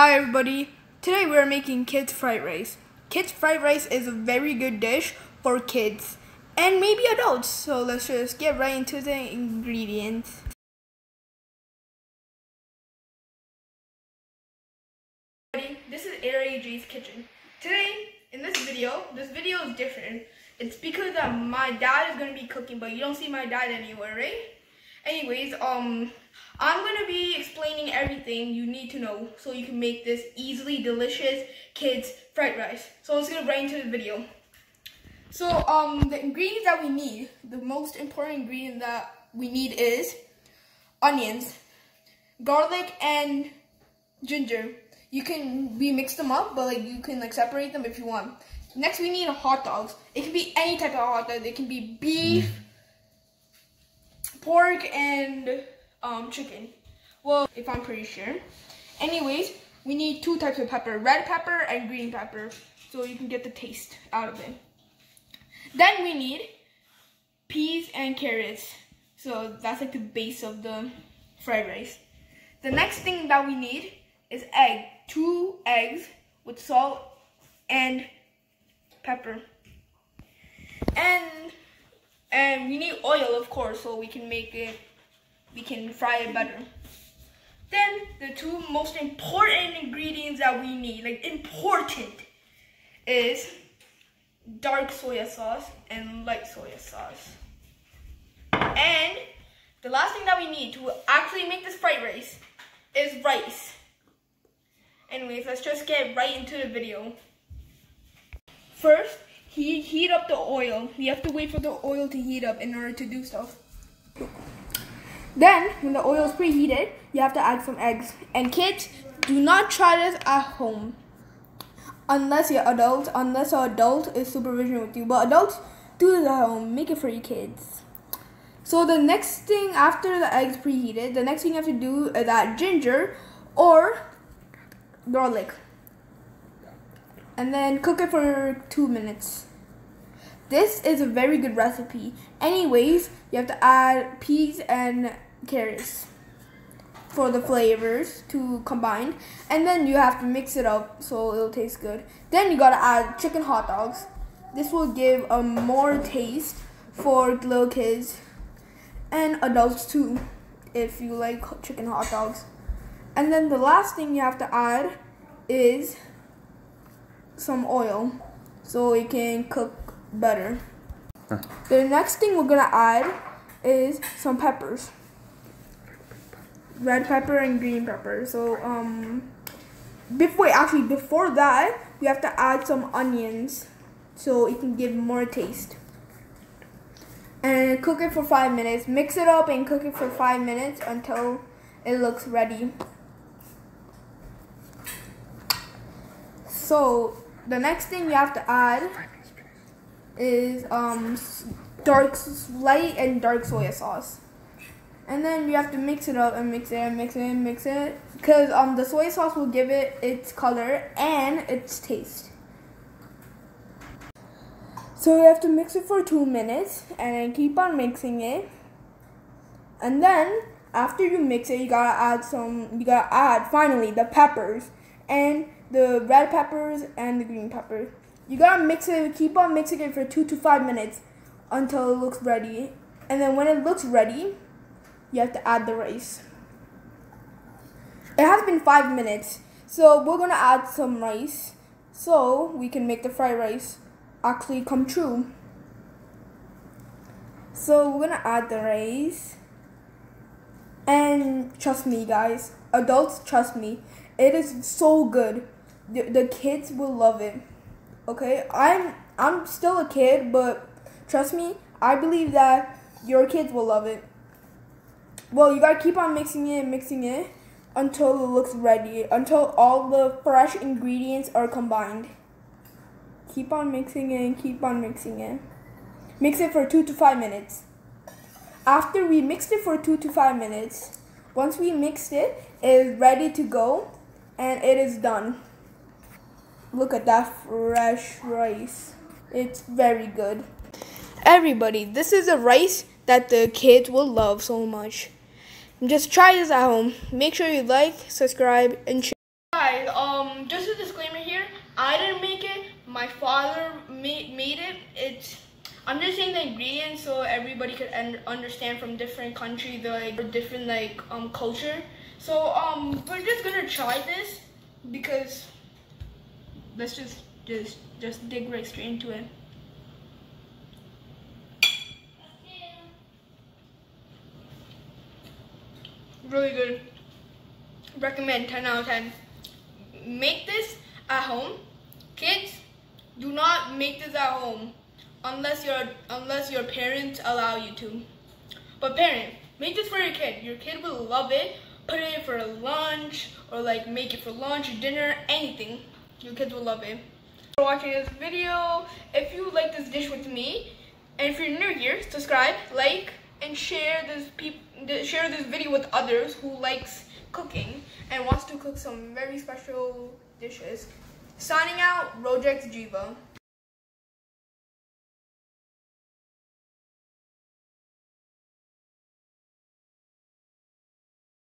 Hi everybody. Today we're making kids fried rice. Kids fried rice is a very good dish for kids and maybe adults. So let's just get right into the ingredients. This is AJ's kitchen. Today in this video, this video is different. It's because uh, my dad is going to be cooking, but you don't see my dad anywhere, right? Anyways, um, I'm going to be explaining everything you need to know so you can make this easily delicious kids fried rice. So let's get right into the video. So, um, the ingredients that we need, the most important ingredient that we need is onions, garlic, and ginger. You can we mix them up, but like you can like separate them if you want. Next, we need hot dogs. It can be any type of hot dog. It can be beef, pork, and um, chicken. Well, if I'm pretty sure. Anyways, we need two types of pepper, red pepper and green pepper, so you can get the taste out of it. Then we need peas and carrots. So that's like the base of the fried rice. The next thing that we need is egg. Two eggs with salt and pepper. And Um, and we need oil of course so we can make it we can fry it better. Then the two most important ingredients that we need, like important, is dark soya sauce and light soya sauce. And the last thing that we need to actually make this fried rice is rice. Anyways, let's just get right into the video. First, heat, heat up the oil. We have to wait for the oil to heat up in order to do stuff. Then, when the oil is preheated, you have to add some eggs. And kids, do not try this at home. Unless you're adult, unless an adult is supervision with you. But adults, do this at home. Make it for your kids. So the next thing after the eggs preheated, the next thing you have to do is add ginger or garlic. And then cook it for two minutes. This is a very good recipe. Anyways, you have to add peas and carrots for the flavors to combine. And then you have to mix it up so it'll taste good. Then you gotta add chicken hot dogs. This will give a more taste for little kids and adults too if you like chicken hot dogs. And then the last thing you have to add is some oil so it can cook better. Huh. The next thing we're gonna add is some peppers. Red pepper and green pepper. So um before actually before that we have to add some onions so it can give more taste. And cook it for five minutes. Mix it up and cook it for five minutes until it looks ready. So the next thing you have to add is um, dark, light and dark soya sauce. And then you have to mix it up and mix it and mix it and mix it. Because um, the soy sauce will give it its color and its taste. So you have to mix it for two minutes and then keep on mixing it. And then after you mix it, you gotta add some, you gotta add finally the peppers and the red peppers and the green peppers. You gotta mix it, keep on mixing it for two to five minutes until it looks ready. And then when it looks ready, you have to add the rice. It has been five minutes, so we're gonna add some rice so we can make the fried rice actually come true. So we're gonna add the rice. And trust me guys, adults trust me, it is so good. The, the kids will love it. Okay, I'm I'm still a kid, but trust me, I believe that your kids will love it. Well, you gotta keep on mixing it and mixing it until it looks ready, until all the fresh ingredients are combined. Keep on mixing it and keep on mixing it. Mix it for two to five minutes. After we mixed it for two to five minutes, once we mixed it, it is ready to go and it is done. Look at that fresh rice. It's very good. Everybody, this is a rice that the kids will love so much. Just try this at home. Make sure you like, subscribe, and share. Guys, um, just a disclaimer here. I didn't make it. My father made, made it. It's I'm just saying the ingredients so everybody could understand from different country, the like, different like um culture. So um, we're just gonna try this because let's just just just dig right straight into it. Really good. Recommend 10 out of 10. Make this at home. Kids, do not make this at home unless your unless your parents allow you to. But parent, make this for your kid. Your kid will love it. Put it for lunch or like make it for lunch, or dinner, anything. Your kids will love it. For watching this video, if you like this dish with me, and if you're new here, subscribe, like, and share this share this video with others who likes cooking and wants to cook some very special dishes. Signing out, Rojex Jiva.